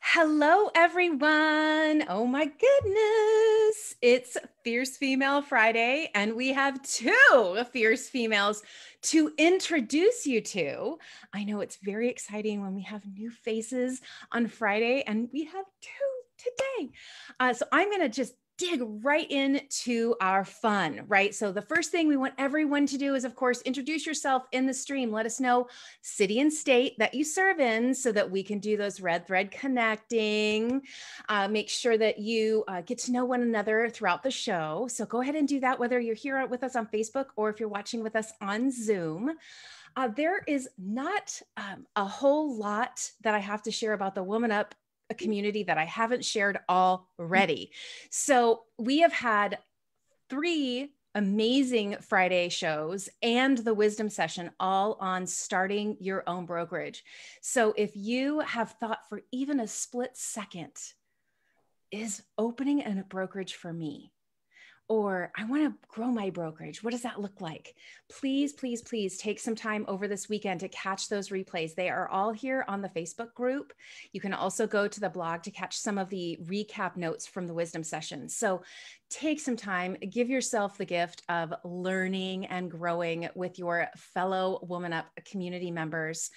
Hello, everyone. Oh my goodness. It's Fierce Female Friday, and we have two fierce females to introduce you to. I know it's very exciting when we have new faces on Friday, and we have two today. Uh, so I'm going to just dig right into our fun, right? So, the first thing we want everyone to do is, of course, introduce yourself in the stream. Let us know city and state that you serve in so that we can do those red thread connecting. Uh, make sure that you uh, get to know one another throughout the show. So, go ahead and do that, whether you're here with us on Facebook or if you're watching with us on Zoom. Uh, there is not um, a whole lot that I have to share about the Woman Up a community that I haven't shared mm. already. So we have had three amazing Friday shows and the wisdom session all on starting your own brokerage. So if you have thought for even a split second, is opening a brokerage for me? Or I want to grow my brokerage. What does that look like? Please, please, please take some time over this weekend to catch those replays. They are all here on the Facebook group. You can also go to the blog to catch some of the recap notes from the wisdom session. So take some time, give yourself the gift of learning and growing with your fellow Woman Up community members.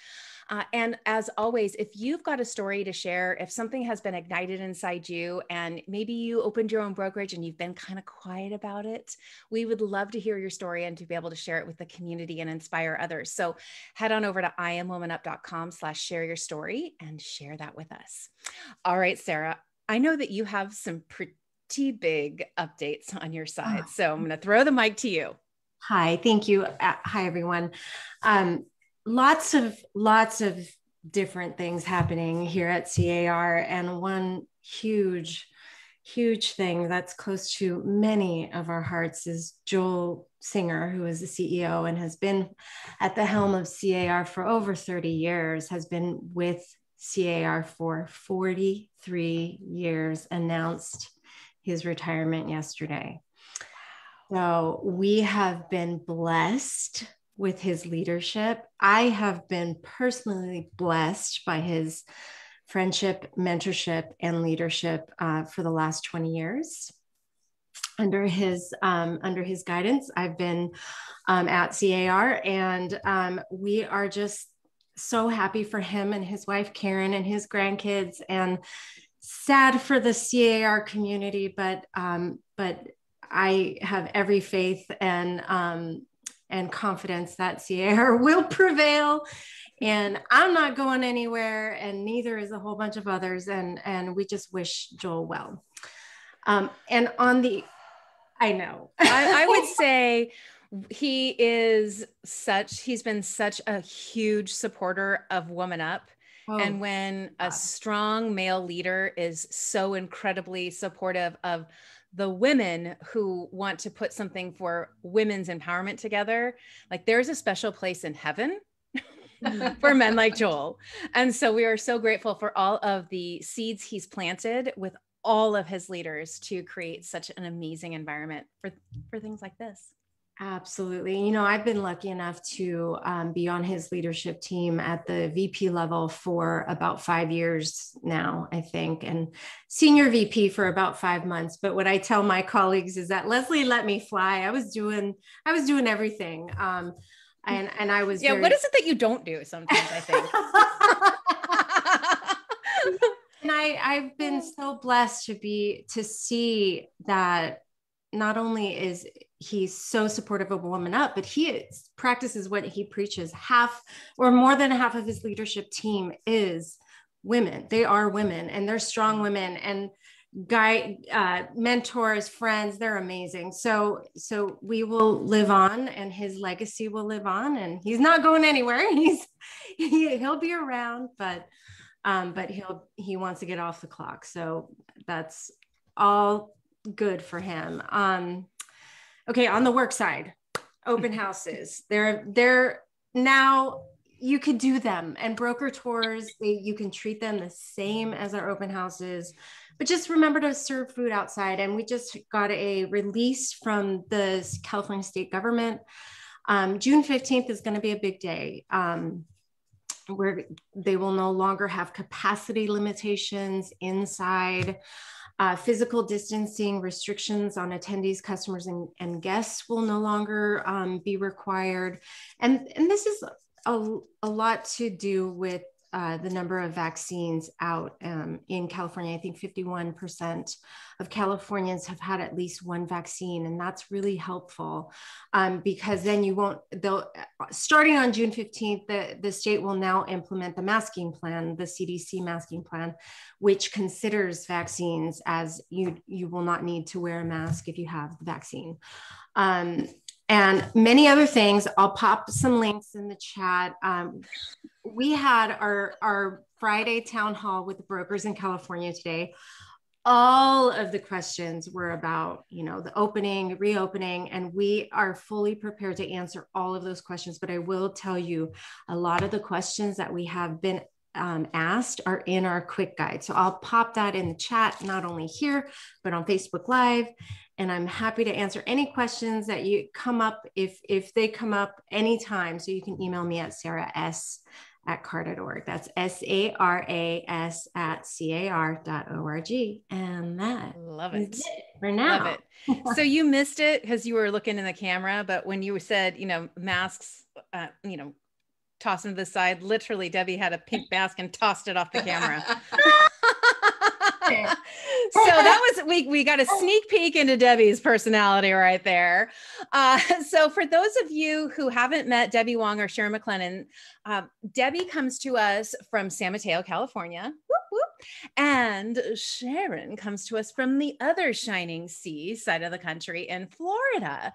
Uh, and as always, if you've got a story to share, if something has been ignited inside you and maybe you opened your own brokerage and you've been kind of quiet about it, we would love to hear your story and to be able to share it with the community and inspire others. So head on over to iamwomanup.com slash share your story and share that with us. All right, Sarah, I know that you have some pretty big updates on your side. Oh. So I'm going to throw the mic to you. Hi, thank you. Uh, hi, everyone. Um, lots of lots of different things happening here at CAR and one huge huge thing that's close to many of our hearts is Joel Singer who is the CEO and has been at the helm of CAR for over 30 years has been with CAR for 43 years announced his retirement yesterday. So we have been blessed with his leadership. I have been personally blessed by his friendship, mentorship, and leadership uh, for the last 20 years. Under his um, under his guidance, I've been um, at CAR, and um, we are just so happy for him and his wife Karen and his grandkids, and sad for the CAR community. But um, but I have every faith and um, and confidence that CAR will prevail. And I'm not going anywhere, and neither is a whole bunch of others. And, and we just wish Joel well. Um, and on the, I know. I, I would say he is such, he's been such a huge supporter of Woman Up. Oh, and when a strong male leader is so incredibly supportive of the women who want to put something for women's empowerment together, like there's a special place in heaven for men like Joel. And so we are so grateful for all of the seeds he's planted with all of his leaders to create such an amazing environment for, for things like this. Absolutely. You know, I've been lucky enough to um, be on his leadership team at the VP level for about five years now, I think, and senior VP for about five months. But what I tell my colleagues is that Leslie let me fly. I was doing, I was doing everything. Um, and, and I was, yeah. Very... What is it that you don't do sometimes? I think. and I, I've been so blessed to be, to see that not only is he's so supportive of woman up but he is, practices what he preaches. Half or more than half of his leadership team is women. They are women and they're strong women and guy uh, mentors friends they're amazing. So so we will live on and his legacy will live on and he's not going anywhere. He's he, he'll be around but um but he'll he wants to get off the clock. So that's all good for him. Um okay on the work side open houses they're they're now you could do them and broker tours they, you can treat them the same as our open houses but just remember to serve food outside. And we just got a release from the california state government. Um, june 15th is going to be a big day. Um, where they will no longer have capacity limitations inside. Uh, physical distancing restrictions on attendees, customers, and, and guests will no longer um, be required. And, and this is a, a lot to do with uh, the number of vaccines out um, in California. I think 51% of Californians have had at least one vaccine, and that's really helpful um, because then you won't. They'll starting on June 15th, the the state will now implement the masking plan, the CDC masking plan, which considers vaccines as you you will not need to wear a mask if you have the vaccine. Um, and many other things. I'll pop some links in the chat. Um, we had our, our Friday town hall with the brokers in California today. All of the questions were about, you know, the opening, reopening, and we are fully prepared to answer all of those questions. But I will tell you, a lot of the questions that we have been um, asked are in our quick guide. So I'll pop that in the chat, not only here, but on Facebook Live and I'm happy to answer any questions that you come up if if they come up anytime. So you can email me at Sarah S at car.org. That's S A R A S at C A R dot O R G. And that love it. it for now. Love it. so you missed it because you were looking in the camera, but when you said, you know, masks, uh, you know, tossing to the side, literally Debbie had a pink mask and tossed it off the camera. so that was we we got a sneak peek into Debbie's personality right there. Uh, so for those of you who haven't met Debbie Wong or Sharon McLennon, uh, Debbie comes to us from San Mateo, California. Whoop. And Sharon comes to us from the other shining sea side of the country in Florida.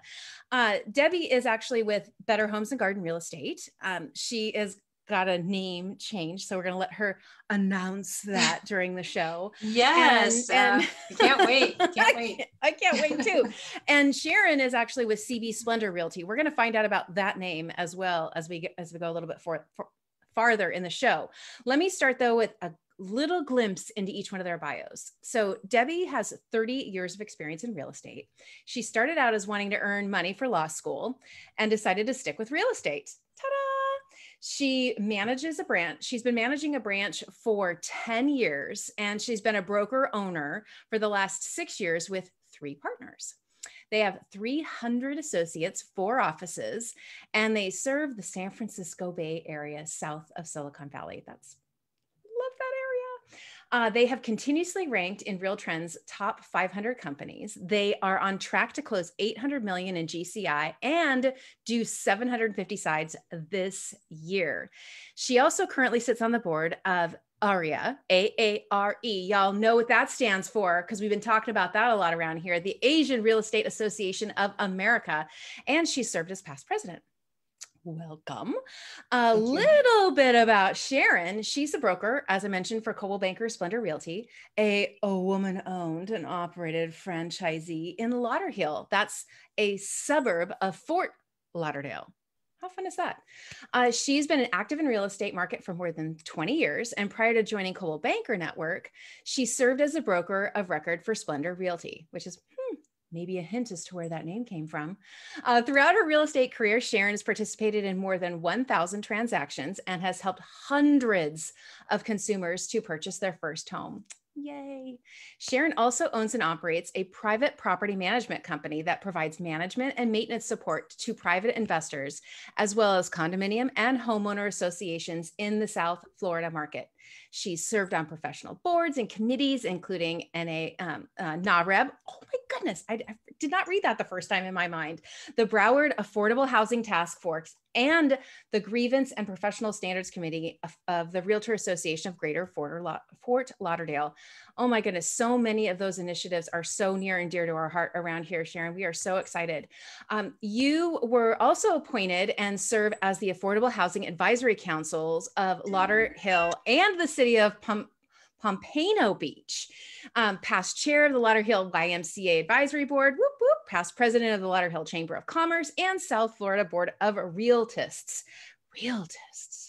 Uh, Debbie is actually with Better Homes and Garden Real Estate. Um, she is got a name change. So we're going to let her announce that during the show. yes. And, and uh, can't wait. Can't wait. I can't wait too. and Sharon is actually with CB Splendor Realty. We're going to find out about that name as well as we get, as we go a little bit for, for, farther in the show. Let me start though with a little glimpse into each one of their bios. So, Debbie has 30 years of experience in real estate. She started out as wanting to earn money for law school and decided to stick with real estate. Ta da! She manages a branch. She's been managing a branch for 10 years, and she's been a broker owner for the last six years with three partners. They have 300 associates, four offices, and they serve the San Francisco Bay Area south of Silicon Valley. That's uh, they have continuously ranked in Real Trends top 500 companies. They are on track to close 800 million in GCI and do 750 sides this year. She also currently sits on the board of AREAA, A A R E. Y'all know what that stands for because we've been talking about that a lot around here, the Asian Real Estate Association of America. And she served as past president welcome. A Thank little you. bit about Sharon. She's a broker, as I mentioned, for Coldwell Banker Splendor Realty, a, a woman owned and operated franchisee in Lauderhill. That's a suburb of Fort Lauderdale. How fun is that? Uh, she's been an active in real estate market for more than 20 years. And prior to joining Coldwell Banker Network, she served as a broker of record for Splendor Realty, which is maybe a hint as to where that name came from. Uh, throughout her real estate career, Sharon has participated in more than 1,000 transactions and has helped hundreds of consumers to purchase their first home. Yay. Sharon also owns and operates a private property management company that provides management and maintenance support to private investors, as well as condominium and homeowner associations in the South Florida market. She's served on professional boards and committees, including NA, um, uh, NAREB. Oh my goodness, I, I did not read that the first time in my mind. The Broward Affordable Housing Task Force and the Grievance and Professional Standards Committee of, of the Realtor Association of Greater Fort, Fort Lauderdale. Oh my goodness, so many of those initiatives are so near and dear to our heart around here, Sharon. We are so excited. Um, you were also appointed and serve as the Affordable Housing Advisory Councils of Lauderhill and the city of Pum- Pompano Beach, um, past chair of the Lauderhill YMCA Advisory Board, whoop, whoop, past president of the Lauderhill Chamber of Commerce, and South Florida Board of Realtists. Realtists.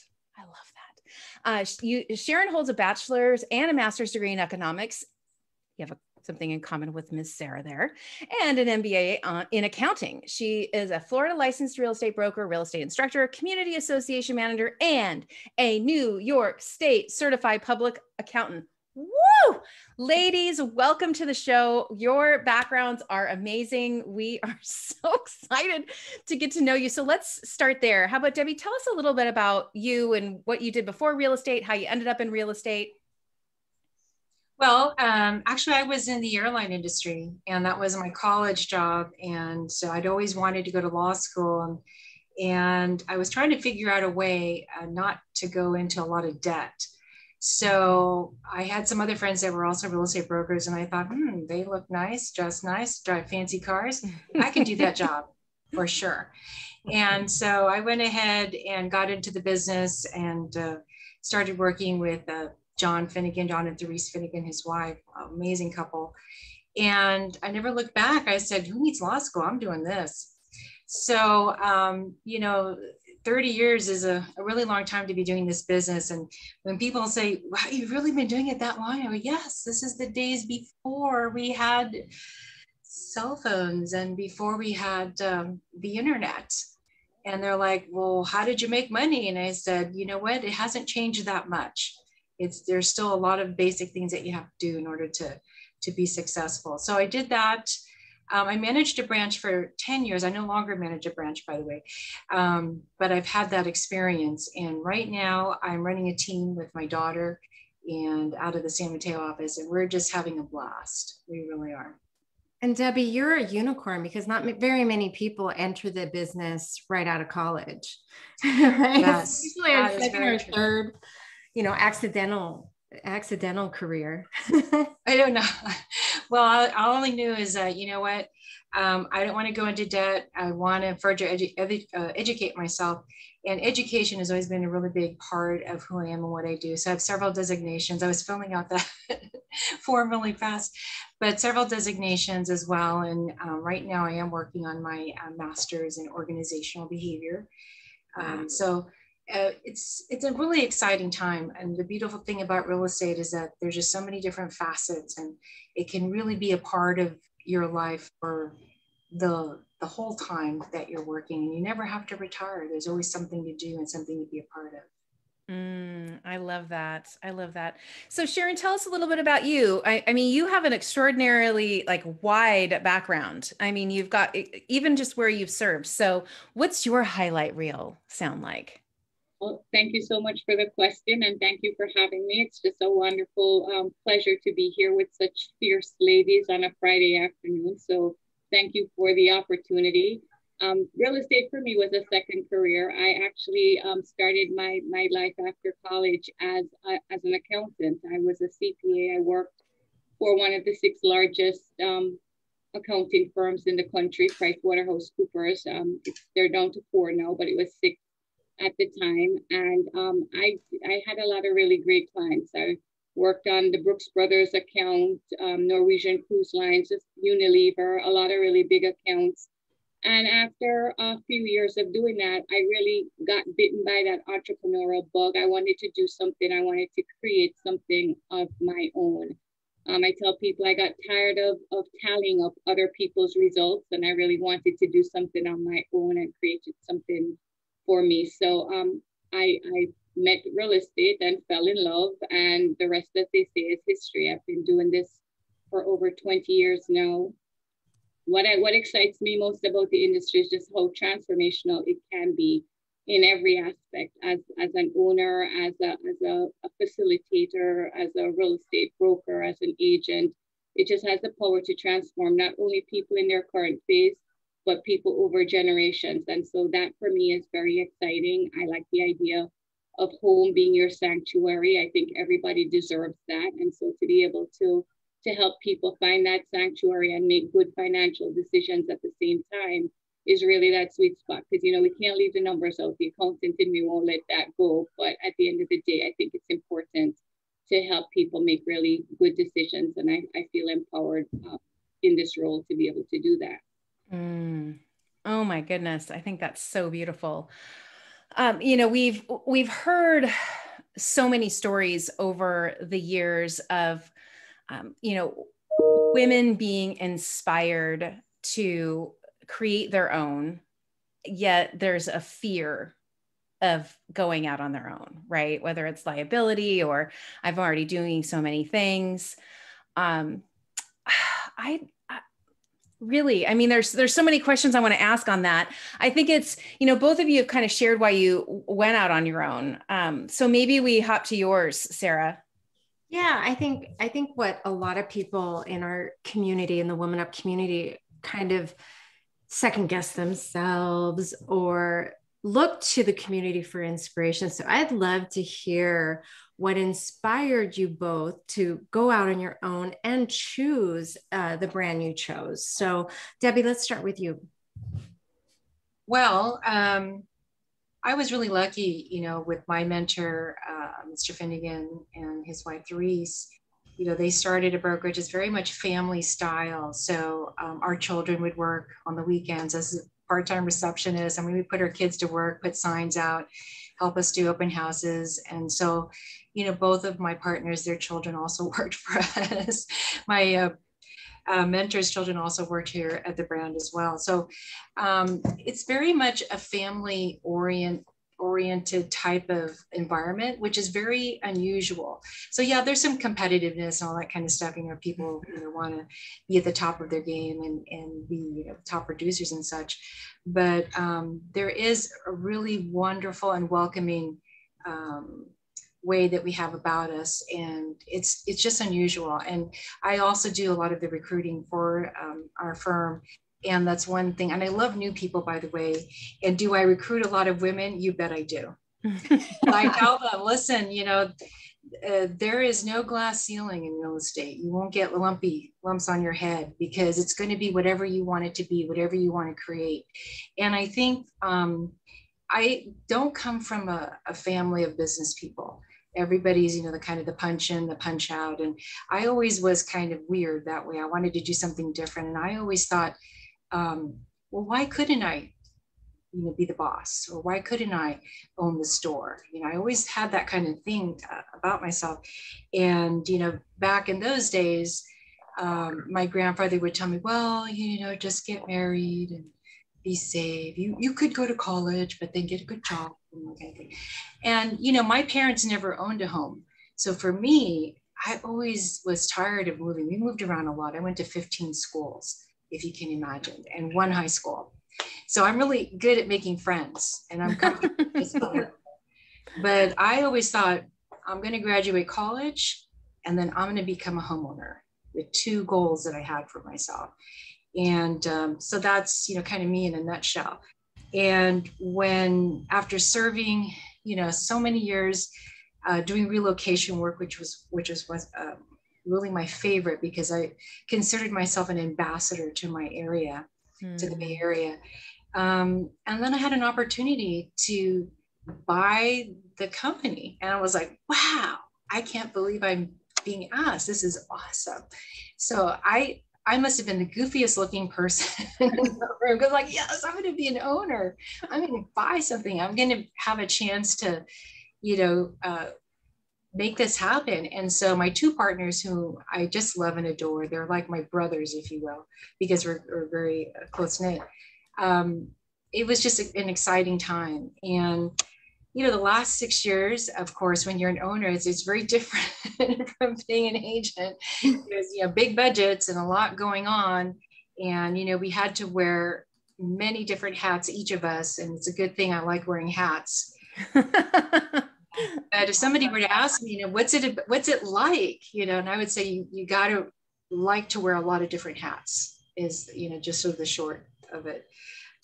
Uh, you, Sharon holds a bachelor's and a master's degree in economics. You have a something in common with Ms. Sarah there, and an MBA uh, in accounting. She is a Florida licensed real estate broker, real estate instructor, community association manager, and a New York State certified public accountant. Woo! Ladies, welcome to the show. Your backgrounds are amazing. We are so excited to get to know you. So let's start there. How about Debbie? Tell us a little bit about you and what you did before real estate, how you ended up in real estate. Well, um, actually, I was in the airline industry, and that was my college job. And so I'd always wanted to go to law school, and, and I was trying to figure out a way uh, not to go into a lot of debt. So I had some other friends that were also real estate brokers, and I thought, hmm, they look nice, dress nice, drive fancy cars. I can do that job for sure. And so I went ahead and got into the business and uh, started working with uh, John Finnegan, John and Therese Finnegan, his wife, amazing couple. And I never looked back. I said, Who needs law school? I'm doing this. So, um, you know, 30 years is a, a, really long time to be doing this business. And when people say, wow, you've really been doing it that long, I go, yes, this is the days before we had cell phones and before we had um, the internet. And they're like, well, how did you make money? And I said, you know what? It hasn't changed that much. It's there's still a lot of basic things that you have to do in order to, to be successful. So I did that. Um, I managed a branch for 10 years. I no longer manage a branch, by the way, um, but I've had that experience. And right now, I'm running a team with my daughter and out of the San Mateo office, and we're just having a blast. We really are. And Debbie, you're a unicorn because not very many people enter the business right out of college. right? Yes, usually our second or true. third, you know, accidental accidental career? I don't know. Well, all, all I only knew is that, you know what, um, I don't want to go into debt. I want to further edu- edu- uh, educate myself. And education has always been a really big part of who I am and what I do. So I have several designations. I was filling out that form really fast, but several designations as well. And um, right now I am working on my uh, master's in organizational behavior. Um, so uh, it's it's a really exciting time and the beautiful thing about real estate is that there's just so many different facets and it can really be a part of your life for the the whole time that you're working and you never have to retire there's always something to do and something to be a part of Mm, I love that. I love that. So Sharon, tell us a little bit about you. I, I, mean, you have an extraordinarily like wide background. I mean, you've got even just where you've served. So what's your highlight reel sound like? Well, thank you so much for the question and thank you for having me. It's just a wonderful um, pleasure to be here with such fierce ladies on a Friday afternoon. So thank you for the opportunity. Um, real estate for me was a second career. I actually um, started my, my life after college as, a, as an accountant. I was a CPA. I worked for one of the six largest um, accounting firms in the country, PricewaterhouseCoopers. Um, they're down to four now, but it was six at the time. And um, I, I had a lot of really great clients. I worked on the Brooks Brothers account, um, Norwegian Cruise Lines, Unilever, a lot of really big accounts. And after a few years of doing that, I really got bitten by that entrepreneurial bug. I wanted to do something, I wanted to create something of my own. Um, I tell people I got tired of, of tallying up other people's results, and I really wanted to do something on my own and create something for me. So um, I, I met real estate and fell in love, and the rest, as they say, is history. I've been doing this for over 20 years now. What I, what excites me most about the industry is just how transformational it can be in every aspect as, as an owner, as, a, as a, a facilitator, as a real estate broker, as an agent. It just has the power to transform not only people in their current phase, but people over generations. And so that for me is very exciting. I like the idea of home being your sanctuary. I think everybody deserves that. And so to be able to to help people find that sanctuary and make good financial decisions at the same time is really that sweet spot because you know we can't leave the numbers out the accountant and we won't let that go but at the end of the day i think it's important to help people make really good decisions and i, I feel empowered uh, in this role to be able to do that Mm. Oh my goodness, I think that's so beautiful. Um, you know, we've we've heard so many stories over the years of, um, you know, women being inspired to create their own, yet there's a fear of going out on their own, right? Whether it's liability or I've already doing so many things. Um, I, I really? I mean there's there's so many questions i want to ask on that. I think it's you know both of you have kind of shared why you went out on your own. Um, so maybe we hop to yours sarah. Yeah i think i think what a lot of people in our community in the woman up community kind of second guess themselves or look to the community for inspiration. So I'd love to hear what inspired you both to go out on your own and choose uh, the brand you chose. So, Debbie, let's start with you. Well, um, I was really lucky, you know, with my mentor, uh, Mr. Finnegan, and his wife, Therese. You know, they started a brokerage. It's very much family style. So um, our children would work on the weekends as part-time receptionists. I mean, we put our kids to work, put signs out, help us do open houses. And so, you know, both of my partners, their children also worked for us. my uh, uh, mentors' children also worked here at the brand as well. So um, it's very much a family orient oriented type of environment, which is very unusual. So yeah, there's some competitiveness and all that kind of stuff. You know, people you know want to be at the top of their game and and be you know top producers and such. But um, there is a really wonderful and welcoming um, way that we have about us and it's it's just unusual. And i also do a lot of the recruiting for um, our firm and that's one thing and i love new people by the way. And do i recruit a lot of women? You bet i do. I tell them listen you know uh, there is no glass ceiling in real estate. You won't get lumpy lumps on your head because it's going to be whatever you want it to be whatever you want to create. And i think um, i don't come from a, a family of business people everybody's you know the kind of the punch in the punch out and i always was kind of weird that way i wanted to do something different and i always thought um, well, why couldn't I, you know, be the boss, or why couldn't I own the store? You know, I always had that kind of thing uh, about myself, and you know, back in those days, um, my grandfather would tell me, well, you know, just get married and be safe. You you could go to college, but then get a good job. And you know, my parents never owned a home, so for me, I always was tired of moving. We moved around a lot. I went to 15 schools if you can imagine, and one high school. So I'm really good at making friends and I'm comfortable. but I always thought I'm going to graduate college and then I'm going to become a homeowner with two goals that I had for myself. And um, so that's, you know, kind of me in a nutshell. And when after serving, you know, so many years uh, doing relocation work, which was, which was, was um, really my favorite because I considered myself an ambassador to my area, mm. to the Bay hmm. Area. Um, and then I had an opportunity to buy the company. And I was like, wow, I can't believe I'm being asked. This is awesome. So I I must have been the goofiest looking person in the room because like, yes, I'm going to be an owner. I'm going to buy something. I'm going to have a chance to, you know, uh, make this happen. And so my two partners who I just love and adore, they're like my brothers, if you will, because we're, we're very uh, close knit. Um, it was just an exciting time. And, you know, the last six years, of course, when you're an owner, it's, it's very different from being an agent. There's, you know, big budgets and a lot going on. And, you know, we had to wear many different hats, each of us. And it's a good thing I like wearing hats. but if somebody were to ask me, you know, what's it what's it like, you know, and I would say you, you got to like to wear a lot of different hats is, you know, just sort of the short of it.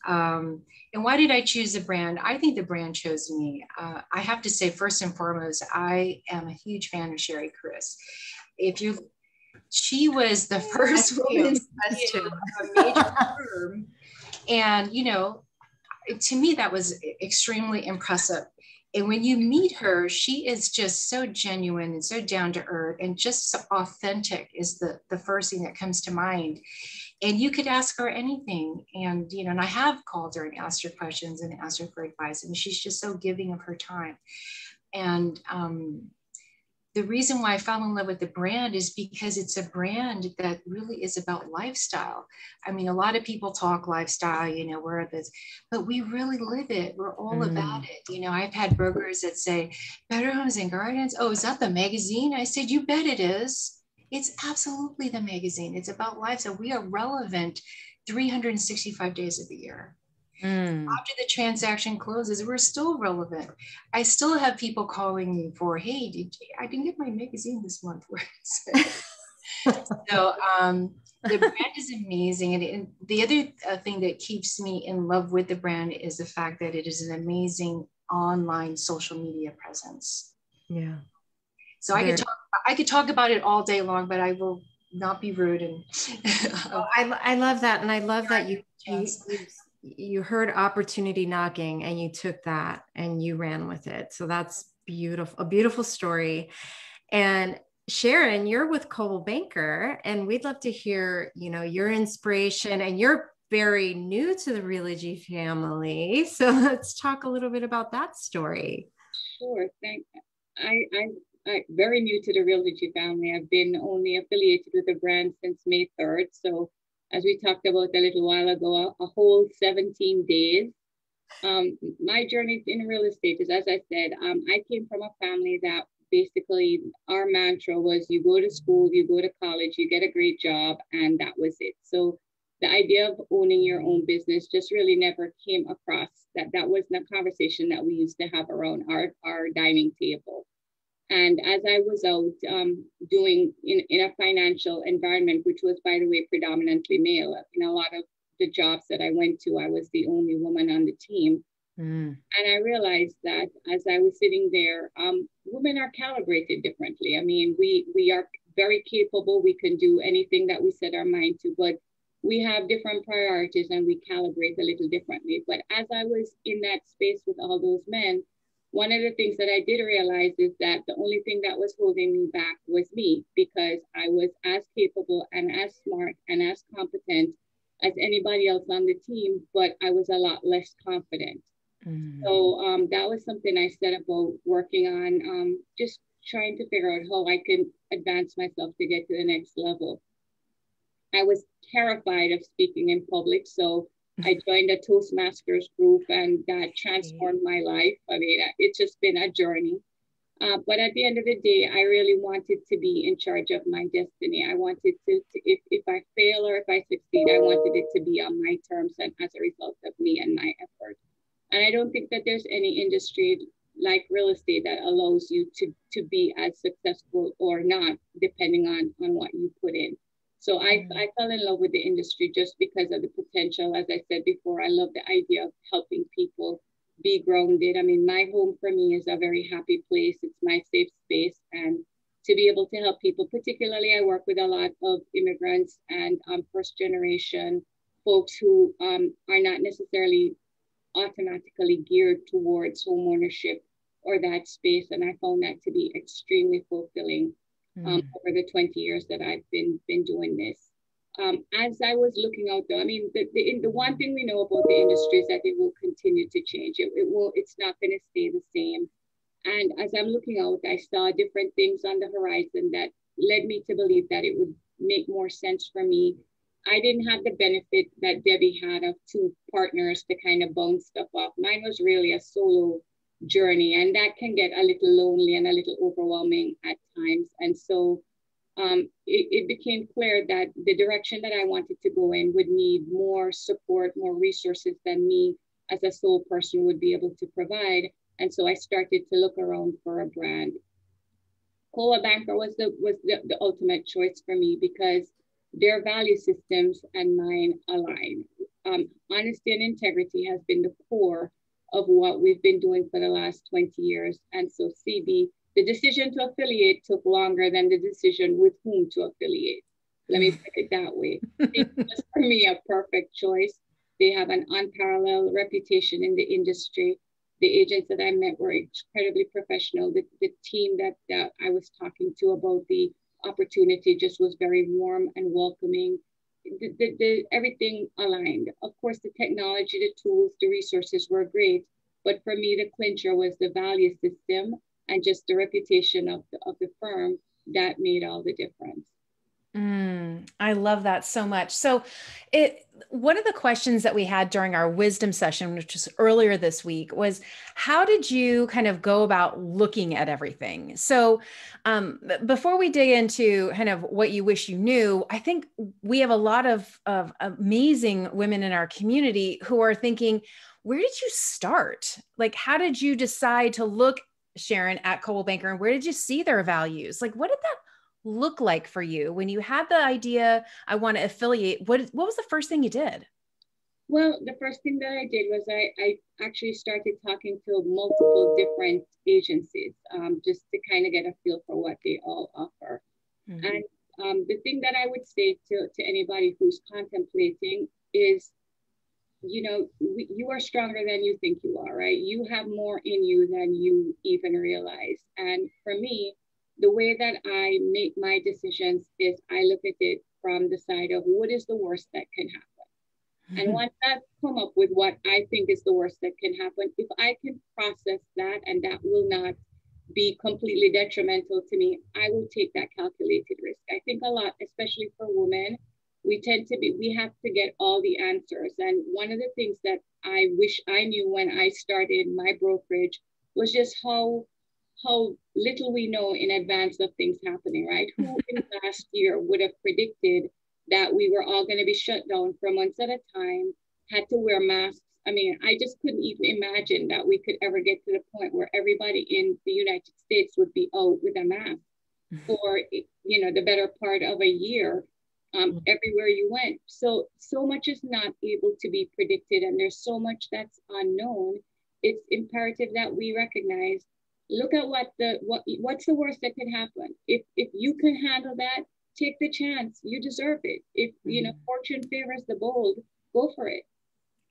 Um, and why did I choose the brand? I think the brand chose me. Uh, I have to say, first and foremost, I am a huge fan of Sherry Chris. If you, she was the first woman to a major firm, and you know, to me that was extremely impressive and when you meet her, she is just so genuine and so down to earth and just so authentic is the, the first thing that comes to mind. And you could ask her anything. And, you know, and I have called her and asked her questions and asked her for advice. And she's just so giving of her time. And um, the reason why I fell in love with the brand is because it's a brand that really is about lifestyle. I mean, a lot of people talk lifestyle, you know, where this, but we really live it. We're all mm. about it. You know, I've had burgers that say Better Homes and Gardens. Oh, is that the magazine? I said, You bet it is. It's absolutely the magazine. It's about lifestyle. We are relevant 365 days of the year. Mm. After the transaction closes, we're still relevant. I still have people calling me for, hey, did you, I didn't get my magazine this month. so um, the brand is amazing. And, and the other uh, thing that keeps me in love with the brand is the fact that it is an amazing online social media presence. Yeah. So I could talk, I could talk about it all day long, but I will not be rude. And oh, I, I love that. And I love that you, you, you heard opportunity knocking and you took that and you ran with it. So that's beautiful, a beautiful story. And Sharon, you're with Coldwell Banker, and we'd love to hear, you know, your inspiration. And you're very new to the Realogy family, so let's talk a little bit about that story. Sure. Thank. I, I, I very new to the Realogy family. I've been only affiliated with the brand since May third, so as we talked about a little while ago, a, a whole 17 days. Um, my journey in real estate is, as I said, um, I came from a family that basically our mantra was you go to school, you go to college, you get a great job, and that was it. So the idea of owning your own business just really never came across that that was the conversation that we used to have around our, our dining table. And as I was out um, doing in, in a financial environment, which was, by the way, predominantly male, in a lot of the jobs that I went to, I was the only woman on the team. Mm. And I realized that as I was sitting there, um, women are calibrated differently. I mean, we we are very capable. We can do anything that we set our mind to, but we have different priorities and we calibrate a little differently. But as I was in that space with all those men, one of the things that I did realize is that the only thing that was holding me back was me because I was as capable and as smart and as competent as anybody else on the team, but I was a lot less confident. Mm-hmm. So um, that was something I set about working on, um, just trying to figure out how I can advance myself to get to the next level. I was terrified of speaking in public. So I joined a Toastmasters group and that transformed my life. I mean, it's just been a journey. Uh, but at the end of the day, I really wanted to be in charge of my destiny. I wanted to, to, if, if I fail or if I succeed, I wanted it to be on my terms and as a result of me and my effort. And I don't think that there's any industry like real estate that allows you to, to be as successful or not, depending on, on what you put in. So I, mm-hmm. I fell in love with the industry just because of the potential. As I said before, I love the idea of helping people be grounded. I mean, my home for me is a very happy place. It's my safe space. And to be able to help people, particularly, I work with a lot of immigrants and um, first generation folks who um, are not necessarily automatically geared towards home ownership or that space. And I found that to be extremely fulfilling mm. um, over the 20 years that I've been been doing this. Um, as I was looking out though, I mean, the, the, the one thing we know about the industry is that it will continue to change. It, it will, it's not going to stay the same. And as I'm looking out, I saw different things on the horizon that led me to believe that it would make more sense for me. I didn't have the benefit that Debbie had of two partners to kind of bounce stuff off. Mine was really a solo journey and that can get a little lonely and a little overwhelming at times. And so um, it, it, became clear that the direction that i wanted to go in would need more support more resources than me as a sole person would be able to provide. And so i started to look around for a brand. Coldwell Banker was the was the, the ultimate choice for me because their value systems and mine align. Um, honesty and integrity has been the core of what we've been doing for the last 20 years. And so CB, the decision to affiliate took longer than the decision with whom to affiliate. Let me put it that way. It was for me a perfect choice. They have an unparalleled reputation in the industry. The agents that I met were incredibly professional. The, the team that, that I was talking to about the opportunity just was very warm and welcoming the, the, the, everything aligned. Of course, the technology, the tools, the resources were great, but for me, the clincher was the value system and just the reputation of the, of the firm that made all the difference. Mm, I love that so much. So, it one of the questions that we had during our wisdom session, which was earlier this week, was how did you kind of go about looking at everything? So, um, before we dig into kind of what you wish you knew, I think we have a lot of of amazing women in our community who are thinking, where did you start? Like, how did you decide to look Sharon at Coldwell Banker and where did you see their values? Like, what did that look like for you when you had the idea i want to affiliate what what was the first thing you did? Well the first thing that i did was i, I actually started talking to multiple different agencies um, just to kind of get a feel for what they all offer. Mm-hmm. and um, the thing that i would say to, to anybody who's contemplating is you know we, you are stronger than you think you are right? You have more in you than you even realize. And for me the way that I make my decisions is I look at it from the side of what is the worst that can happen. Mm-hmm. And once I've come up with what I think is the worst that can happen, if I can process that and that will not be completely detrimental to me, I will take that calculated risk. I think a lot, especially for women, we tend to be, we have to get all the answers. And one of the things that I wish I knew when I started my brokerage was just how how little we know in advance of things happening, right? Who in last year would have predicted that we were all going to be shut down for months at a time, had to wear masks? I mean, I just couldn't even imagine that we could ever get to the point where everybody in the United States would be out with a mask for, you know, the better part of a year. Um, mm-hmm. everywhere you went. So, so much is not able to be predicted, and there's so much that's unknown. It's imperative that we recognize look at what the what what's the worst that could happen if if you can handle that take the chance you deserve it if you know mm-hmm. fortune favors the bold go for it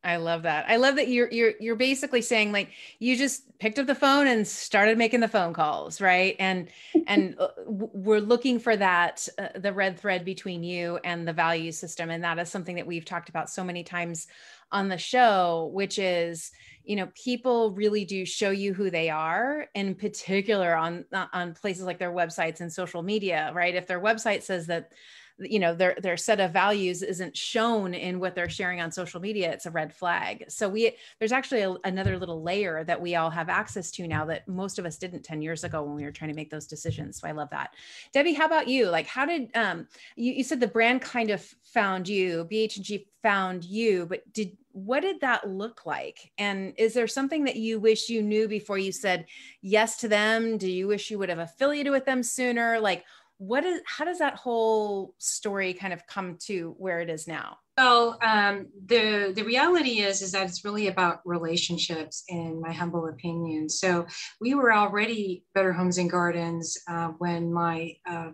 I love that. I love that you're you're you're basically saying like you just picked up the phone and started making the phone calls, right? And and uh, we're looking for that uh, the red thread between you and the value system and that is something that we've talked about so many times on the show, which is you know people really do show you who they are in particular on uh, on places like their websites and social media right? If their website says that you know their their set of values isn't shown in what they're sharing on social media it's a red flag. So we there's actually a, another little layer that we all have access to now that most of us didn't 10 years ago when we were trying to make those decisions. So i love that. Debbie how about you? Like how did um you, you said the brand kind of found you bh&g found you but did what did that look like? And is there something that you wish you knew before you said yes to them? Do you wish you would have affiliated with them sooner? Like what is how does that whole story kind of come to where it is now? Well um, the the reality is is that it's really about relationships in my humble opinion. So we were already better homes and gardens uh, when my uh,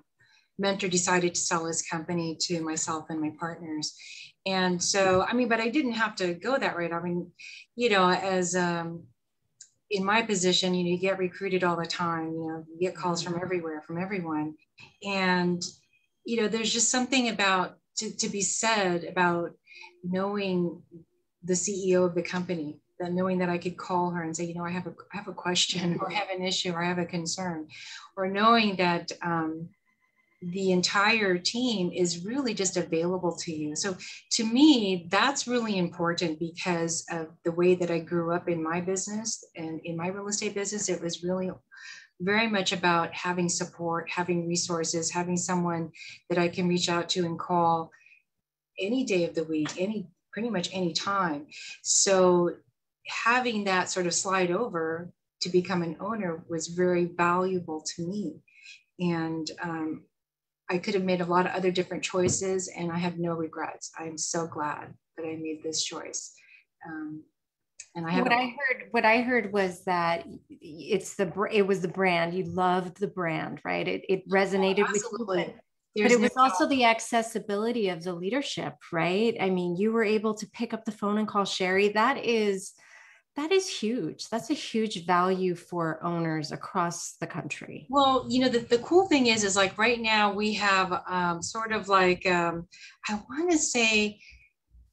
mentor decided to sell his company to myself and my partners. And so i mean but i didn't have to go that route. I mean you know as um, in my position, you know, you get recruited all the time, you know, you get calls from everywhere, from everyone. And, you know, there's just something about to, to be said about knowing the CEO of the company, that knowing that I could call her and say, you know, I have a, I have a question or I have an issue or I have a concern, or knowing that, um, the entire team is really just available to you. So to me, that's really important because of the way that I grew up in my business and in my real estate business. It was really very much about having support, having resources, having someone that I can reach out to and call any day of the week, any pretty much any time. So having that sort of slide over to become an owner was very valuable to me. And um, I could have made a lot of other different choices and I have no regrets. I'm so glad that I made this choice. Um, and I what I heard what I heard was that it's the it was the brand you loved the brand right? It, it resonated oh, with you but, but it was no also the accessibility of the leadership right? I mean you were able to pick up the phone and call Sherry. That is that is huge. That's a huge value for owners across the country. Well, you know, the, the cool thing is, is like right now we have um, sort of like, um, I want to say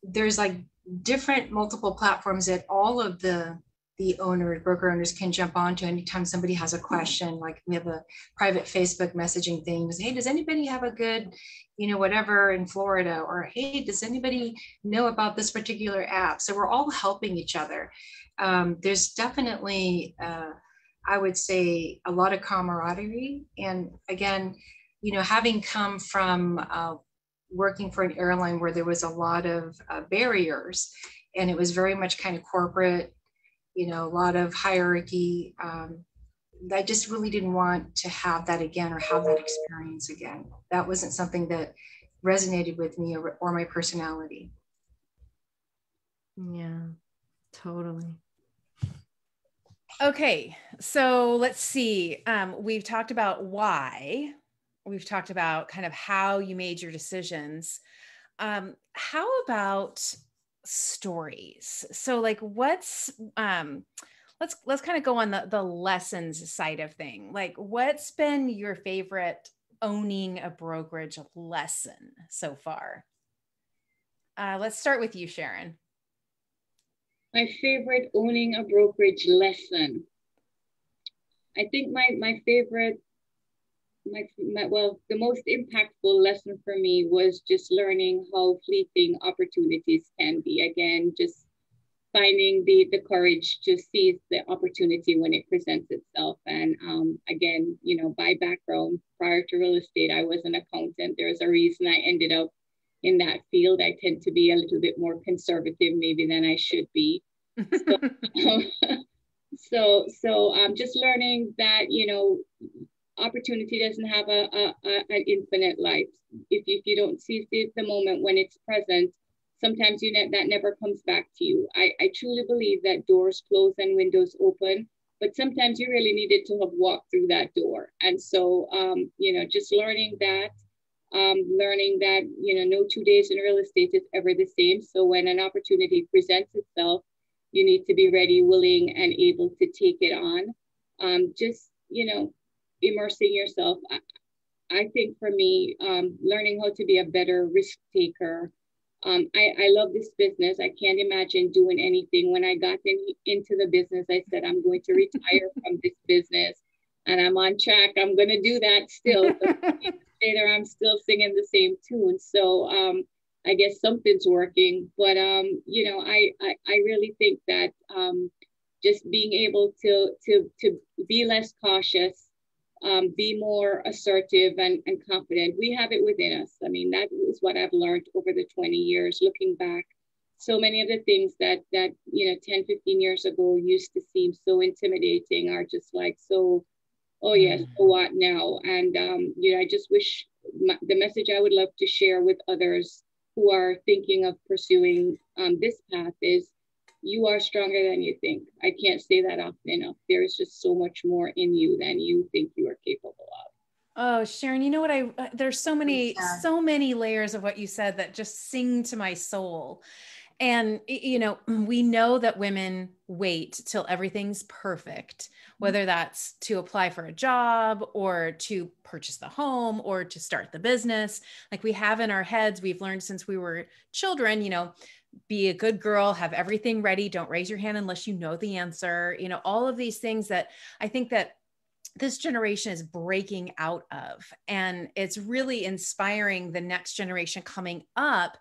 there's like different multiple platforms that all of the the owners, broker owners can jump onto anytime somebody has a question. Like we have a private Facebook messaging thing. Was, Hey, does anybody have a good, you know, whatever in Florida? Or hey, does anybody know about this particular app? So we're all helping each other. Um, there's definitely, uh, I would say, a lot of camaraderie. And again, you know, having come from uh, working for an airline where there was a lot of uh, barriers and it was very much kind of corporate you know, a lot of hierarchy. Um, I just really didn't want to have that again or have that experience again. That wasn't something that resonated with me or, or my personality. Yeah, totally. Okay, so let's see. Um, we've talked about why. We've talked about kind of how you made your decisions. Um, how about stories? So like what's um let's let's kind of go on the the lessons side of thing. Like what's been your favorite owning a brokerage lesson so far? Uh, let's start with you sharon. My favorite owning a brokerage lesson. I think my my favorite my, my, well, the most impactful lesson for me was just learning how fleeting opportunities can be. Again, just finding the the courage to seize the opportunity when it presents itself. And um, again, you know, by background, prior to real estate, I was an accountant. There's a reason I ended up in that field. I tend to be a little bit more conservative, maybe than I should be. So, so, so um, just learning that you know opportunity doesn't have a, a, a, an infinite life. If, if you don't seize the, the moment when it's present, sometimes you ne- that never comes back to you. I, I truly believe that doors close and windows open, but sometimes you really needed to have walked through that door. And so, um, you know, just learning that, um, learning that, you know, no two days in real estate is ever the same. So when an opportunity presents itself, you need to be ready, willing, and able to take it on. Um, just, you know, immersing yourself. I, I think for me, um, learning how to be a better risk taker. Um, I, I love this business. I can't imagine doing anything. When I got in, into the business, I said, I'm going to retire from this business and I'm on track. I'm going to do that still. later, I'm still singing the same tune. So um, I guess something's working. But, um, you know, I, I, I really think that um, just being able to, to, to be less cautious um, be more assertive and, and confident. We have it within us. I mean, that is what I've learned over the 20 years, looking back. So many of the things that, that, you know, 10, 15 years ago used to seem so intimidating are just like, so, oh yes, so what now? And, um, you know, I just wish my, the message I would love to share with others who are thinking of pursuing um, this path is you are stronger than you think. I can't say that often enough. There is just so much more in you than you think you are capable of. Oh, Sharon, you know what I uh, there's so many yeah. so many layers of what you said that just sing to my soul. And you know, we know that women wait till everything's perfect, whether that's to apply for a job or to purchase the home or to start the business. Like we have in our heads, we've learned since we were children, you know, be a good girl, have everything ready, don't raise your hand unless you know the answer. You know, all of these things that I think that this generation is breaking out of and it's really inspiring the next generation coming up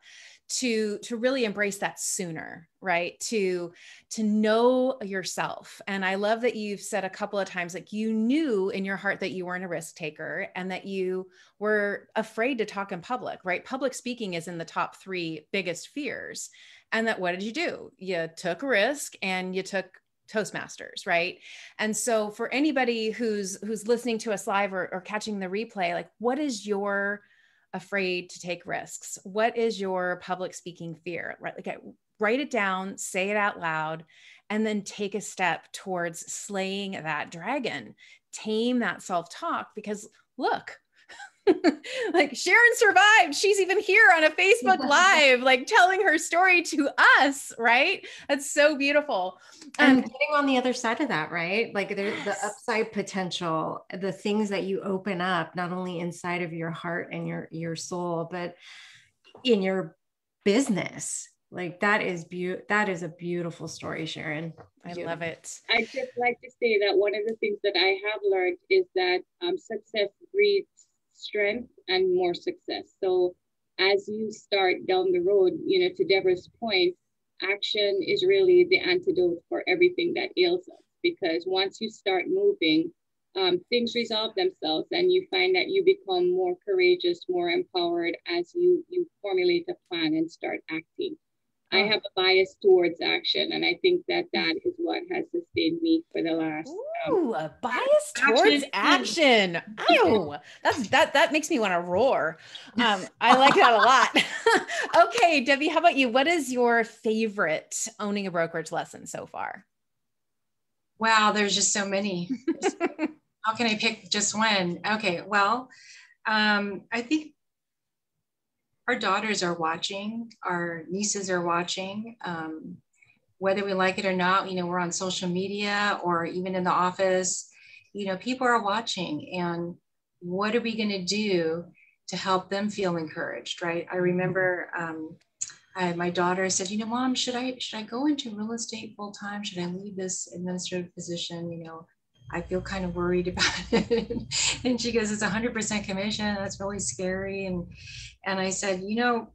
to to really embrace that sooner right? To to know yourself. And i love that you've said a couple of times like you knew in your heart that you weren't a risk taker and that you were afraid to talk in public right? Public speaking is in the top 3 biggest fears. And that what did you do? You took a risk and you took toastmasters right? And so for anybody who's who's listening to us live or, or catching the replay like what is your afraid to take risks? What is your public speaking fear? Right, like write it down, say it out loud, and then take a step towards slaying that dragon. Tame that self talk because look, like Sharon survived. She's even here on a Facebook Live, like telling her story to us, right? That's so beautiful. And um, getting on the other side of that, right? Like there's yes. the upside potential, the things that you open up, not only inside of your heart and your your soul, but in your business like that is beautiful that is a beautiful story sharon i love it i just like to say that one of the things that i have learned is that um, success breeds strength and more success. So as you start down the road you know to deborah's point action is really the antidote for everything that ails us because once you start moving um, things resolve themselves and you find that you become more courageous more empowered as you you formulate a plan and start acting I have a bias towards action, and I think that that is what has sustained me for the last. Um, Ooh, a bias towards action. Oh, that's that. That makes me want to roar. Um, I like that a lot. okay, Debbie, how about you? What is your favorite owning a brokerage lesson so far? Wow, there's just so many. how can I pick just one? Okay, well, um, I think our daughters are watching, our nieces are watching. Um, whether we like it or not, you know, we're on social media or even in the office, you know, people are watching. And what are we going to do to help them feel encouraged, right? I remember um, I, my daughter said, you know, mom, should I should I go into real estate full time? Should I leave this administrative position? You know, I feel kind of worried about it. and she goes, it's 100% commission. That's really scary. And, and I said, you know,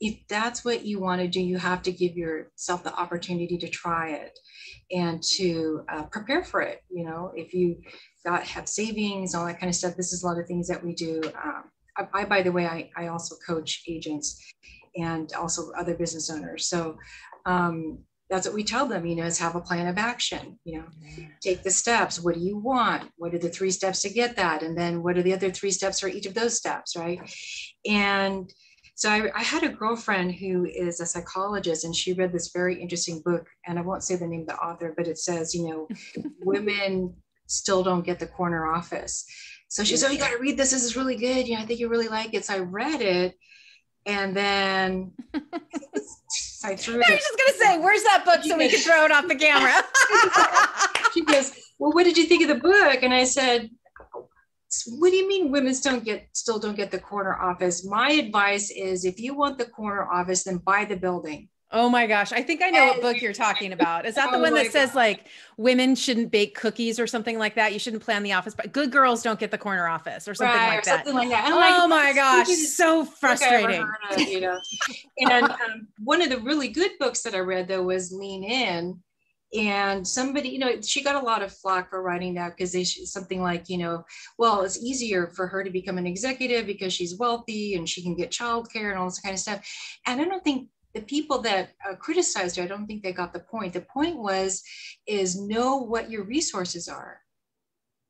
if that's what you want to do, you have to give yourself the opportunity to try it and to uh, prepare for it. You know, if you got have savings, all that kind of stuff, this is a lot of things that we do. Um, I, I, by the way, I, I also coach agents and also other business owners. So um, that's what we tell them you know is have a plan of action you know. Take the steps what do you want? What are the three steps to get that? And then what are the other three steps for each of those steps right? And so I, I had a girlfriend who is a psychologist and she read this very interesting book and i won't say the name of the author but it says you know women still don't get the corner office. So she said oh you got to read this this is really good you know i think you really like it. So i read it and then I threw it. I was just gonna say, where's that book so we can throw it off the camera? she goes, Well, what did you think of the book? And I said, What do you mean women don't get still don't get the corner office? My advice is if you want the corner office, then buy the building. Oh my gosh. I think I know what book you're talking about. Is that the oh one that God. says like women shouldn't bake cookies or something like that? You shouldn't plan the office, but good girls don't get the corner office or something right, like or that. Something like that. oh like, my gosh. So frustrating. Of, you know? and um, one of the really good books that I read though was Lean In. And somebody, you know, she got a lot of flack for writing that because they something like, you know, well, it's easier for her to become an executive because she's wealthy and she can get childcare and all this kind of stuff. And I don't think the people that uh, criticized her, I don't think they got the point. The point was, is know what your resources are.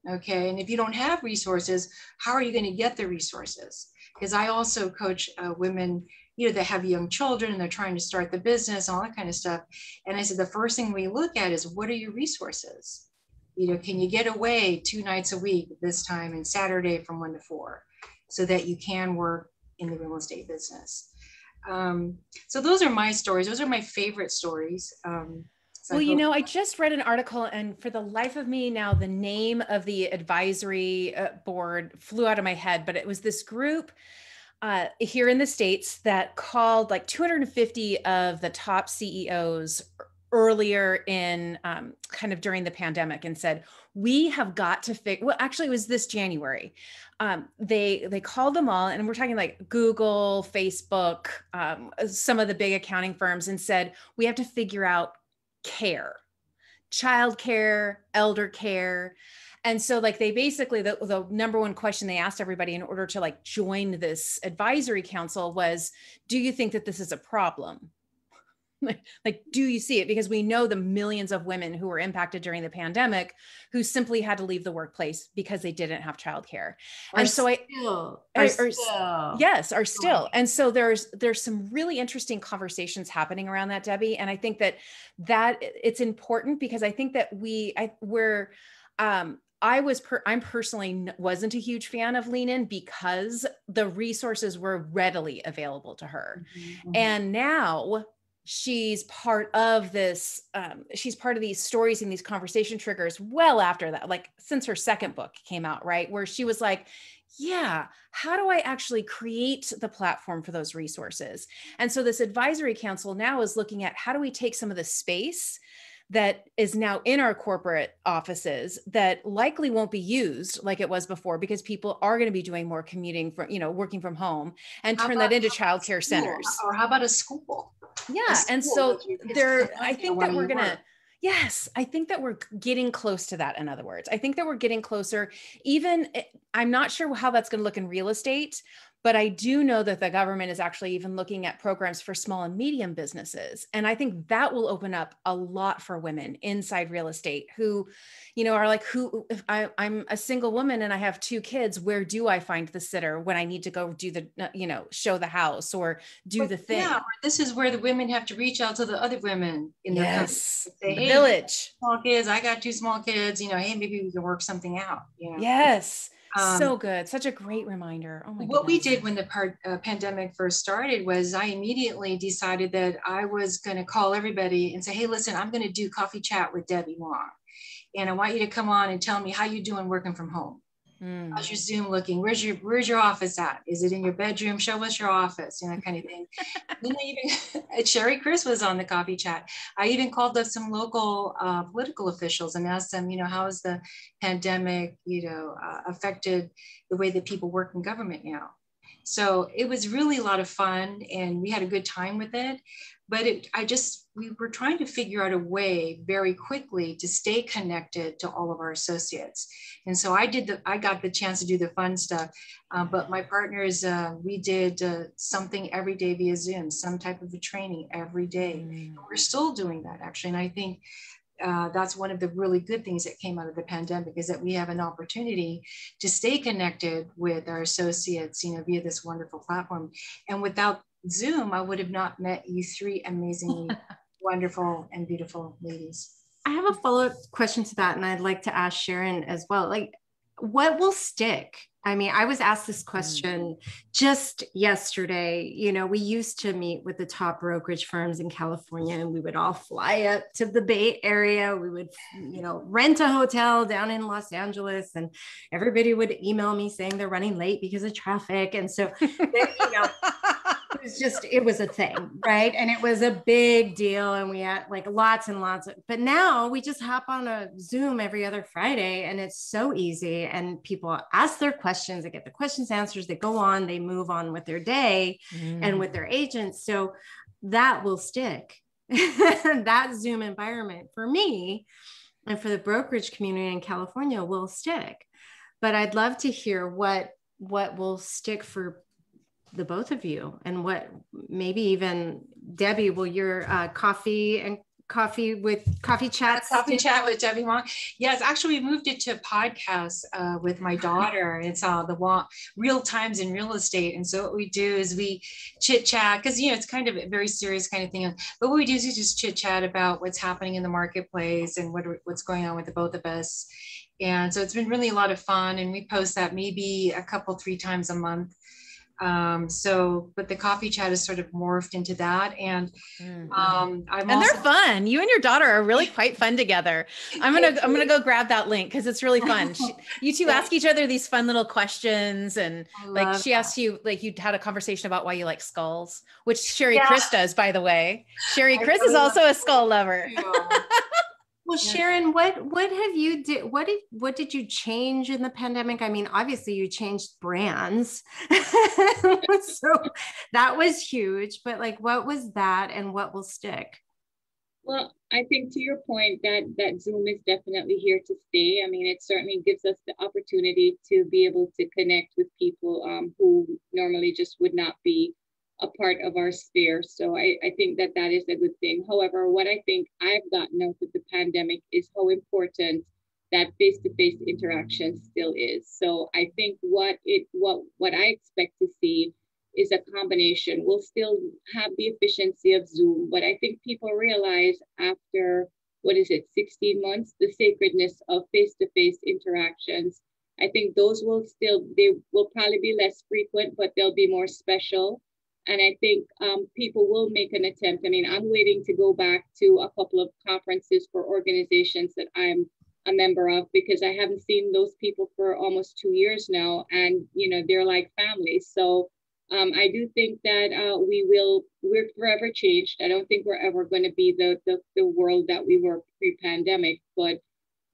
Okay, and if you don't have resources, how are you going to get the resources? Because I also coach uh, women, you know, that have young children and they're trying to start the business, all that kind of stuff. And I said the first thing we look at is what are your resources? You know, can you get away two nights a week this time and Saturday from one to four, so that you can work in the real estate business? Um, so those are my stories. Those are my favorite stories. Um, so well, you know, I just read an article, and for the life of me now, the name of the advisory uh, board flew out of my head, but it was this group uh, here in the States that called like 250 of the top CEOs earlier in um, kind of during the pandemic and said, we have got to fix well actually it was this january. Um, they they called them all and we're talking like google facebook um, some of the big accounting firms and said we have to figure out care child care elder care. And so like they basically the, the number one question they asked everybody in order to like join this advisory council was do you think that this is a problem like do you see it because we know the millions of women who were impacted during the pandemic who simply had to leave the workplace because they didn't have childcare and so still, i are, are still. yes are still and so there's there's some really interesting conversations happening around that debbie and i think that that it's important because i think that we i we're um I was per, I'm personally wasn't a huge fan of Lean In because the resources were readily available to her. Mm-hmm. And now she's part of this um, she's part of these stories and these conversation triggers well after that like since her second book came out right where she was like yeah, how do I actually create the platform for those resources? And so this advisory council now is looking at how do we take some of the space that is now in our corporate offices that likely won't be used like it was before because people are going to be doing more commuting from you know working from home and turn that into childcare centers or how about a school yeah a school and so there i think that we're going to Yes, I think that we're getting close to that. In other words, I think that we're getting closer. Even eh, I'm not sure how that's going to look in real estate, but I do know that the government is actually even looking at programs for small and medium businesses. And I think that will open up a lot for women inside real estate who, you know, are like, who, if I, I'm a single woman and I have two kids, where do I find the sitter when I need to go do the, you know, show the house or do but the thing? Yeah, this is where the women have to reach out to the other women in their yes, say, the hey, village. Small kids, I got two small kids, you know, hey, maybe we can work something out. You know? Yes um, so good. Such a great reminder. Oh my What goodness. we did when the part, uh, pandemic first started was I immediately decided that I was going to call everybody and say, hey, listen, I'm going to do coffee chat with Debbie Wong. And I want you to come on and tell me how you're doing working from home. Mm. How's your Zoom looking? Where's your Where's your office at? Is it in your bedroom? Show us your office, you know, kind of thing. then I even Sherry Chris was on the coffee chat. I even called up some local uh, political officials and asked them, you know, how has the pandemic, you know, uh, affected the way that people work in government now? So it was really a lot of fun, and we had a good time with it but it, I just, we were trying to figure out a way very quickly to stay connected to all of our associates. And so I did the, I got the chance to do the fun stuff, uh, but my partners, uh, we did uh, something every day via Zoom, some type of a training every day. Mm. We're still doing that actually. And I think uh, that's one of the really good things that came out of the pandemic is that we have an opportunity to stay connected with our associates, you know, via this wonderful platform. And without Zoom, I would have not met you three amazingly wonderful and beautiful ladies. I have a follow up question to that, and I'd like to ask Sharon as well. Like, what will stick? I mean, I was asked this mm. question just yesterday. You know, we used to meet with the top brokerage firms in California and we would all fly up to the Bay Area. We would, you know, rent a hotel down in Los Angeles and everybody would email me saying they're running late because of traffic. And so, they, you know, it was just it was a thing right? And it was a big deal and we had like lots and lots of but now we just hop on a zoom every other friday and it's so easy and people ask their questions they get the questions answers they go on they move on with their day mm. and with their agents so that will stick. That zoom environment for me and for the brokerage community in california will stick. But i'd love to hear what what will stick for the both of you and what maybe even debbie will your uh, coffee and coffee with coffee chat coffee chat with debbie wong? Yes actually we moved it to a podcast uh, with my daughter. It's uh, the wong real times in real estate. And so what we do is we chit chat because you know it's kind of a very serious kind of thing. But what we do is we just chit chat about what's happening in the marketplace and what what's going on with the both of us. And so it's been really a lot of fun. And we post that maybe a couple three times a month um, so, but the coffee chat has sort of morphed into that. And mm-hmm. um, I'm and also- they're fun. You and your daughter are really quite fun together. I'm gonna I'm gonna go grab that link because it's really fun. She, you two ask each other these fun little questions, and like she that. asked you, like you had a conversation about why you like skulls, which Sherry yeah. Chris does, by the way. Sherry Chris is also a skull lover. Well, Sharon, what what have you did what did what did you change in the pandemic? I mean, obviously you changed brands. so that was huge, but like what was that and what will stick? Well, I think to your point that that Zoom is definitely here to stay. I mean, it certainly gives us the opportunity to be able to connect with people um, who normally just would not be a part of our sphere. So I, I think that that is a good thing. However, what I think I've gotten out of the pandemic is how important that face-to-face interaction still is. So I think what it what what I expect to see is a combination. We'll still have the efficiency of Zoom, but I think people realize after what is it, 16 months, the sacredness of face-to-face interactions. I think those will still they will probably be less frequent, but they'll be more special. And I think um, people will make an attempt. I mean, I'm waiting to go back to a couple of conferences for organizations that I'm a member of because I haven't seen those people for almost two years now, and you know they're like family. So um, I do think that uh, we will we're forever changed. I don't think we're ever going to be the, the the world that we were pre-pandemic, but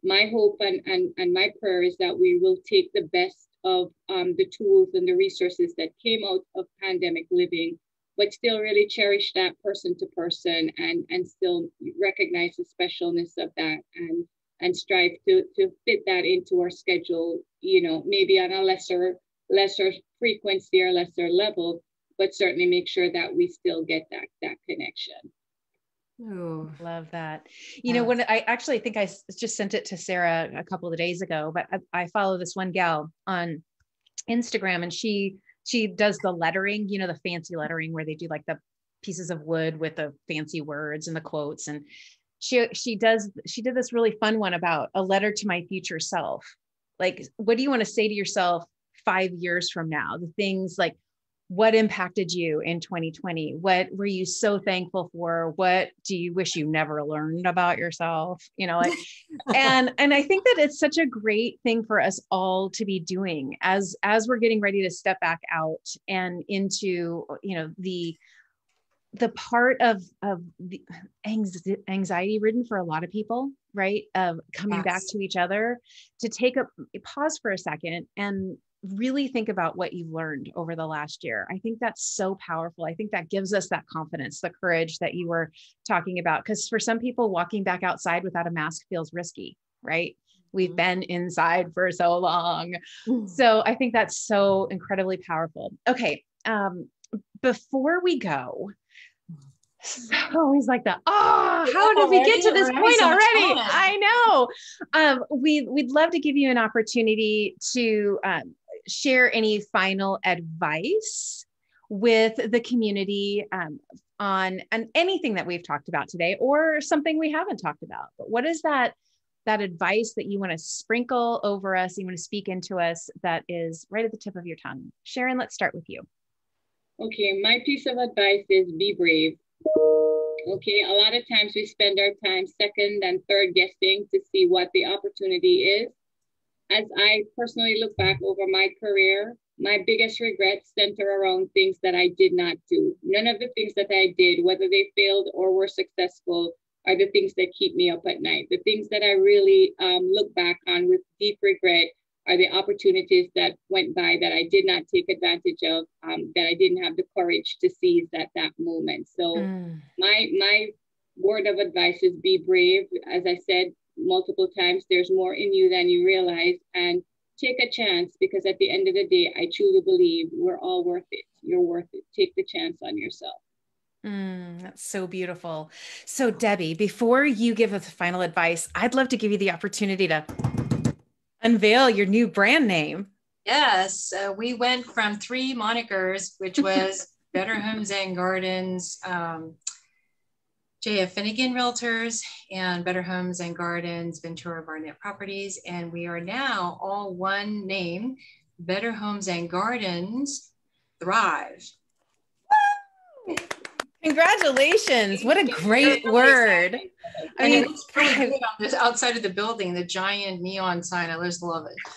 my hope and, and, and my prayer is that we will take the best of um, the tools and the resources that came out of pandemic living, but still really cherish that person to person and, and still recognize the specialness of that and and strive to, to fit that into our schedule, you know, maybe on a lesser, lesser frequency or lesser level, but certainly make sure that we still get that that connection. Oh, love that. You know, when I actually think I just sent it to Sarah a couple of days ago, but I, I, follow this one gal on Instagram and she she does the lettering, you know, the fancy lettering where they do like the pieces of wood with the fancy words and the quotes and she she does she did this really fun one about a letter to my future self. Like what do you want to say to yourself 5 years from now? The things like what impacted you in 2020 what were you so thankful for? What do you wish you never learned about yourself? You know like, and and i think that it's such a great thing for us all to be doing as as we're getting ready to step back out and into you know the the part of of the anxiety ridden for a lot of people right? Of coming yes. back to each other to take a pause for a second and really think about what you've learned over the last year. I think that's so powerful. I think that gives us that confidence, the courage that you were talking about. Because for some people, walking back outside without a mask feels risky, right? We've mm-hmm. been inside for so long. Mm. So I think that's so incredibly powerful. Okay. Um, before we go, so always like that. Oh, how did we get to this point already? I know. Um, we we'd love to give you an opportunity to um, share any final advice with the community um, on, on anything that we've talked about today or something we haven't talked about. But what is that? that advice that you want to sprinkle over us, you want to speak into us that is right at the tip of your tongue. Sharon, let's start with you. Okay, my piece of advice is be brave. Okay, a lot of times we spend our time second and third guessing to see what the opportunity is as I personally look back over my career, my biggest regrets center around things that I did not do. None of the things that I did, whether they failed or were successful, are the things that keep me up at night. The things that I really um, look back on with deep regret are the opportunities that went by that I did not take advantage of, um, that I didn't have the courage to seize at that moment. So mm. my my word of advice is be brave. As I said, multiple times. There's more in you than you realize. And take a chance because at the end of the day, I truly believe we're all worth it. You're worth it. Take the chance on yourself. Mm, that's so beautiful. So, Debbie, before you give us final advice, I'd love to give you the opportunity to unveil your new brand name. Yes, uh, we went from three monikers, which was Better Homes and Gardens, um, JF Finnegan Realtors and Better Homes and Gardens, Ventura Barnett Properties. And we are now all one name, Better Homes and Gardens Thrive. Congratulations. What a great word. I mean, it's pretty good on this outside of the building, the giant neon sign. I just love it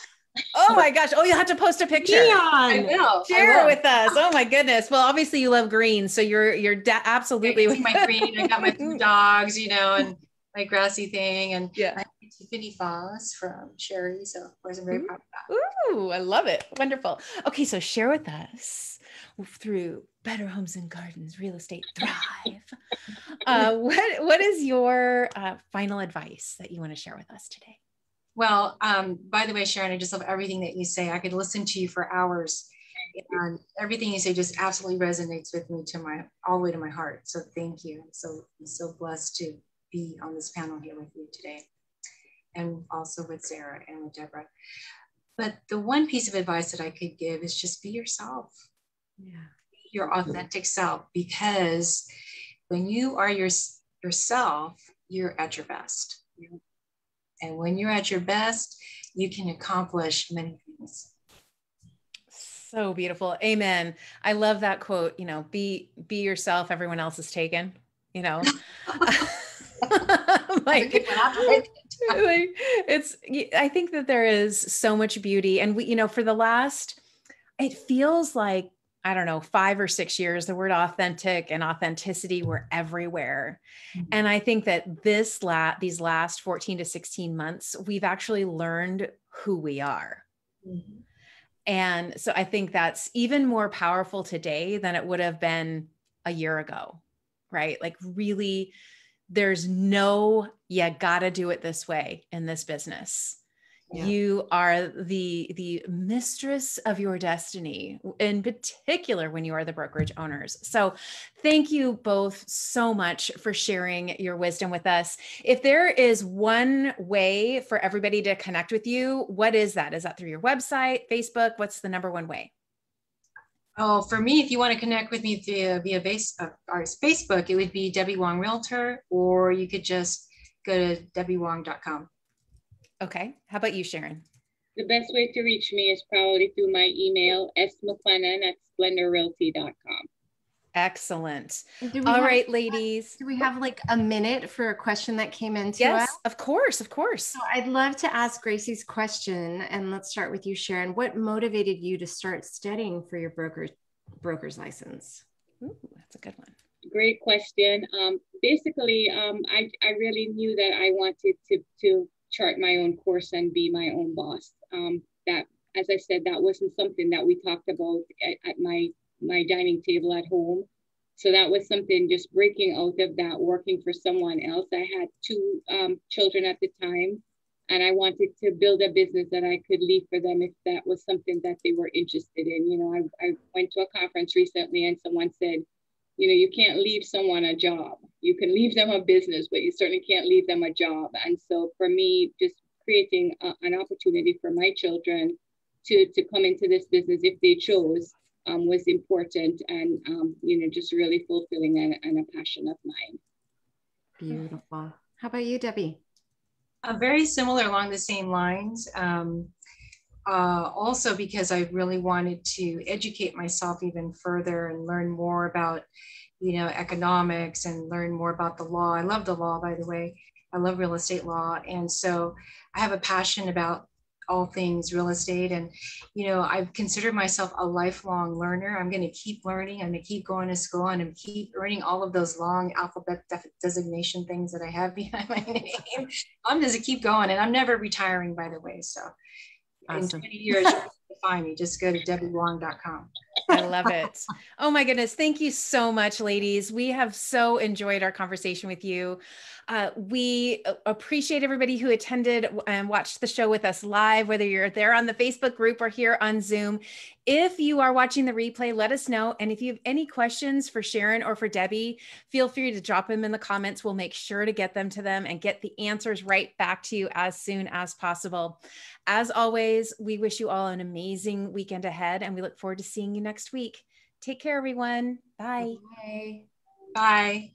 oh my gosh. Oh, you'll have to post a picture. Neon. I will. Share I will. with us. Oh my goodness. Well, obviously you love green. So you're, you're da- absolutely with my green. I got my two dogs, you know, and my grassy thing. And yeah. Tiffany Foss from Sherry. So of course I'm very proud of that. Ooh, I love it. Wonderful. Okay. So share with us through Better Homes and Gardens, Real Estate Thrive. uh, what, what is your uh, final advice that you want to share with us today? Well, um, by the way, Sharon, I just love everything that you say. I could listen to you for hours. And everything you say just absolutely resonates with me to my all the way to my heart. So thank you. So I'm so blessed to be on this panel here with you today. And also with Sarah and with Deborah. But the one piece of advice that I could give is just be yourself. Yeah. Be your authentic self because when you are your, yourself, you're at your best. And when you're at your best, you can accomplish many things. So beautiful. Amen. I love that quote, you know, be be yourself, everyone else is taken, you know. like like, it's i think that there is so much beauty and we you know for the last it feels like I don't know, five or six years, the word authentic and authenticity were everywhere. Mm-hmm. And I think that this la- these last 14 to 16 months, we've actually learned who we are. Mm-hmm. And so I think that's even more powerful today than it would have been a year ago, right? Like, really, there's no, you gotta do it this way in this business yeah. you are the the mistress of your destiny in particular when you are the brokerage owners. So thank you both so much for sharing your wisdom with us. If there is one way for everybody to connect with you what is that? Is that through your website facebook? What's the number one way? Oh, for me, if you want to connect with me via via base, uh, our Facebook, it would be Debbie Wong Realtor, or you could just go to debbiewong.com. Okay. How about you, Sharon? The best way to reach me is probably through my email, smclennon at splendorrealty.com. Excellent. All have, right, ladies. Do we have like a minute for a question that came in? yes, us? of course, of course. So I'd love to ask Gracie's question, and let's start with you, Sharon. What motivated you to start studying for your broker broker's license? Ooh, that's a good one. Great question. Um, basically, um, I, I really knew that I wanted to to chart my own course and be my own boss. Um, that, as I said, that wasn't something that we talked about at, at my my dining table at home. So that was something just breaking out of that, working for someone else. I had two um, children at the time, and I wanted to build a business that I could leave for them if that was something that they were interested in. You know, I, I went to a conference recently, and someone said, you know, you can't leave someone a job. You can leave them a business, but you certainly can't leave them a job. And so for me, just creating a, an opportunity for my children to, to come into this business if they chose um, was important and, um, you know, just really fulfilling and, and a passion of mine. Beautiful. How about you, Debbie? Uh, very similar along the same lines. Um, uh, also because I really wanted to educate myself even further and learn more about, you know, economics and learn more about the law. I love the law, by the way. I love real estate law. And so I have a passion about all things real estate. And, you know, I've considered myself a lifelong learner. I'm going to keep learning. I'm going to keep going to school and I'm keep earning all of those long alphabet designation things that I have behind my name. I'm just to keep going and I'm never retiring, by the way. So awesome. in 20 years, find me. Just go to debbiewong.com. I love it. Oh my goodness. Thank you so much, ladies. We have so enjoyed our conversation with you. Uh, we appreciate everybody who attended and watched the show with us live, whether you're there on the Facebook group or here on Zoom. If you are watching the replay, let us know. And if you have any questions for Sharon or for Debbie, feel free to drop them in the comments. We'll make sure to get them to them and get the answers right back to you as soon as possible. As always, we wish you all an amazing weekend ahead and we look forward to seeing you next week. Take care, everyone. Bye. Bye. Bye.